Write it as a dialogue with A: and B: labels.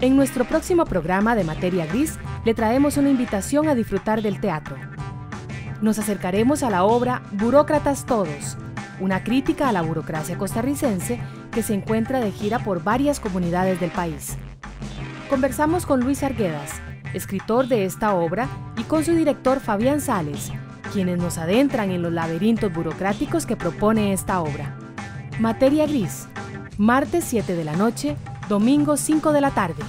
A: En nuestro próximo programa de Materia Gris le traemos una invitación a disfrutar del teatro. Nos acercaremos a la obra Burócratas Todos, una crítica a la burocracia costarricense que se encuentra de gira por varias comunidades del país. Conversamos con Luis Arguedas, escritor de esta obra, y con su director Fabián Sales, quienes nos adentran en los laberintos burocráticos que propone esta obra. Materia Gris, martes 7 de la noche, domingo 5 de la tarde.